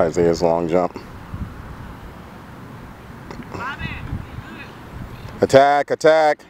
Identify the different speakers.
Speaker 1: Isaiah's long jump. Attack, attack.